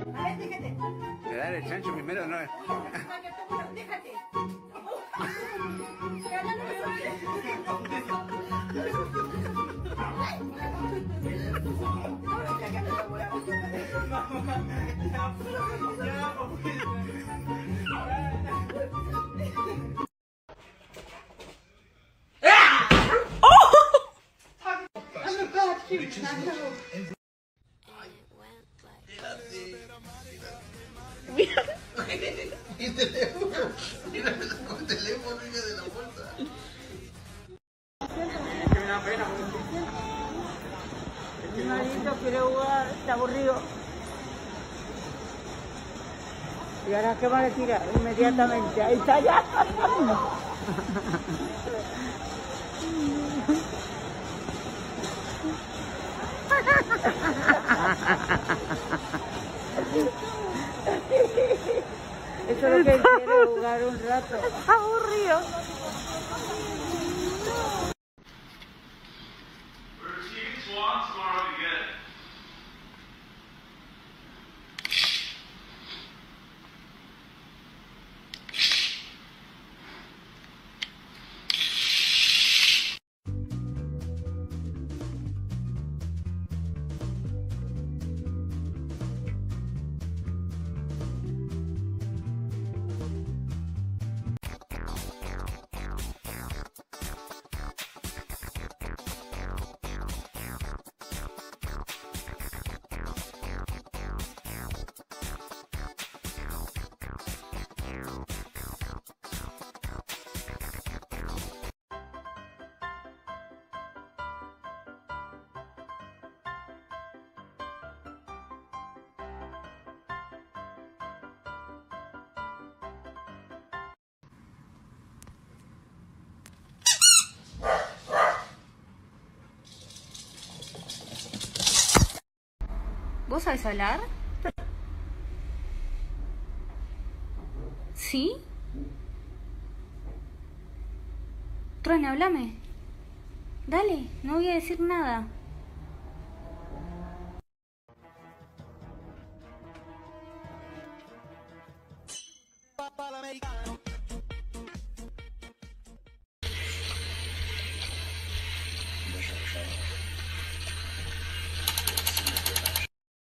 A ver, déjate. Le da el chancho primero, no. Déjate. Mi teléfono. Mira, teléfono de la bolsa. Mi marido quiere jugar, está aburrido. ¿Y ahora qué va a decir? Inmediatamente, ahí está ya. Eso es lo que quiere jugar un rato. Aburrido. ¿Vos sabés hablar? ¿Sí? Truene, háblame. Dale, no voy a decir nada.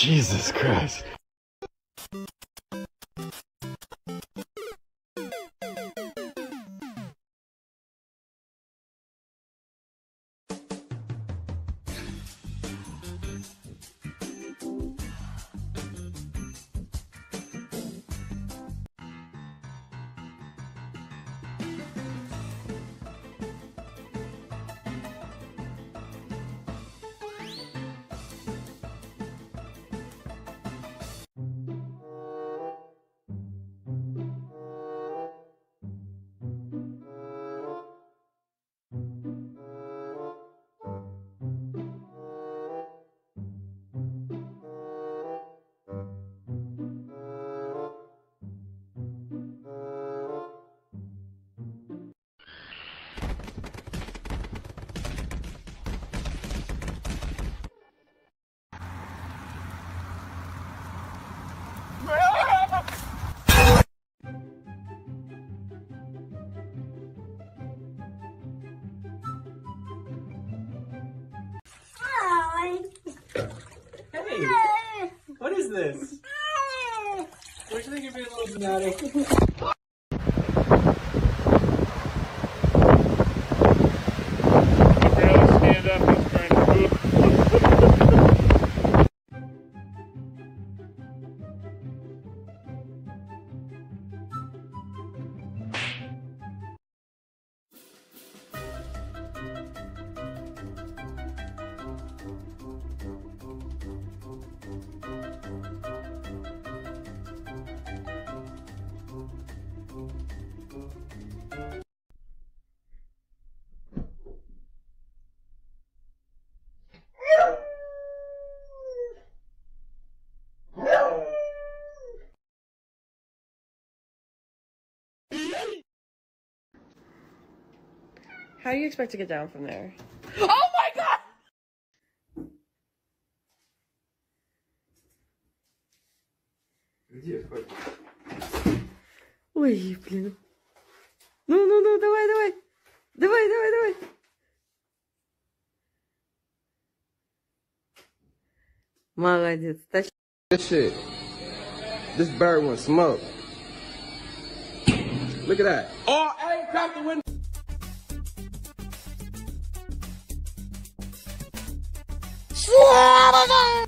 Jesus Christ. is this? would you think it'd be a little dramatic. How do you expect to get down from there? Ой, блин. Ну, ну, ну, давай, давай. Давай, давай, давай. Молодец. Тащи. This shit. This bird wants smoke. Look at that. Oh, hey, crack the window. Suave.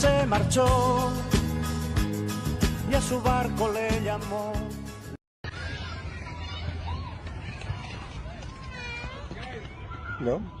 Se marchó y a su barco le llamó. No.